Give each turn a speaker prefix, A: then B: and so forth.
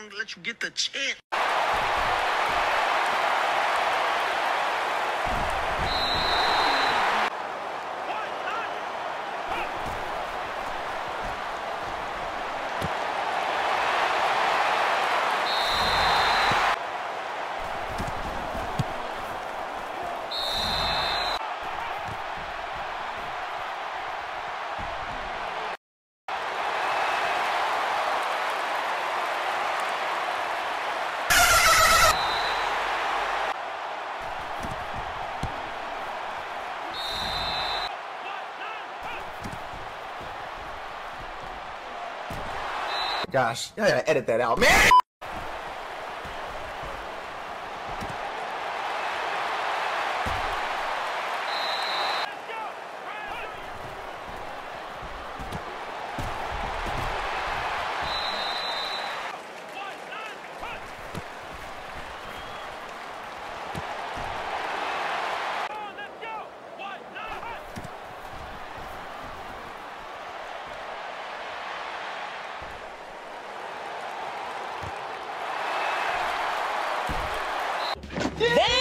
A: going to let you get the chance.
B: Gosh, I gotta edit that out, man.
C: Damn!